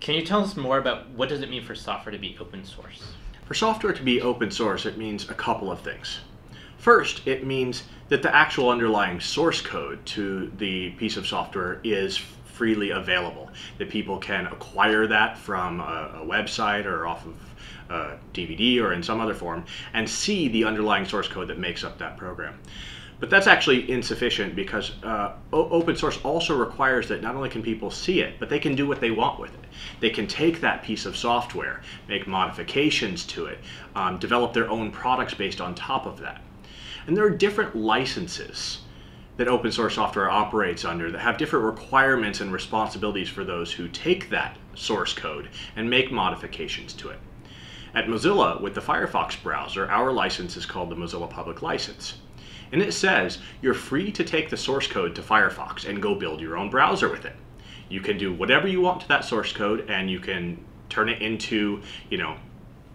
Can you tell us more about what does it mean for software to be open source? For software to be open source, it means a couple of things. First, it means that the actual underlying source code to the piece of software is freely available, that people can acquire that from a, a website or off of a DVD or in some other form and see the underlying source code that makes up that program. But that's actually insufficient because uh, open source also requires that not only can people see it, but they can do what they want with it. They can take that piece of software, make modifications to it, um, develop their own products based on top of that. And there are different licenses that open source software operates under that have different requirements and responsibilities for those who take that source code and make modifications to it. At Mozilla, with the Firefox browser, our license is called the Mozilla Public License. And it says you're free to take the source code to Firefox and go build your own browser with it. You can do whatever you want to that source code and you can turn it into, you know,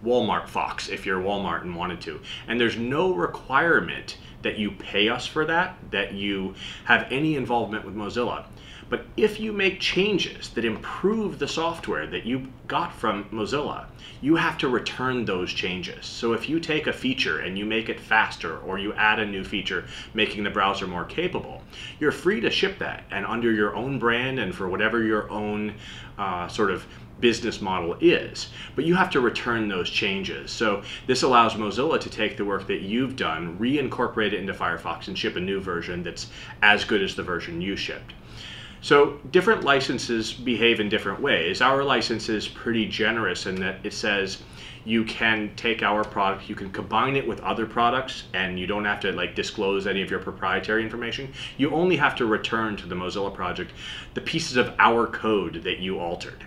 Walmart Fox if you're Walmart and wanted to. And there's no requirement that you pay us for that, that you have any involvement with Mozilla. But if you make changes that improve the software that you got from Mozilla, you have to return those changes. So if you take a feature and you make it faster or you add a new feature making the browser more capable, you're free to ship that and under your own brand and for whatever your own uh, sort of business model is, but you have to return those changes. So this allows Mozilla to take the work that you've done, reincorporate it into Firefox and ship a new version that's as good as the version you shipped. So different licenses behave in different ways. Our license is pretty generous in that it says you can take our product, you can combine it with other products, and you don't have to like disclose any of your proprietary information. You only have to return to the Mozilla project the pieces of our code that you altered.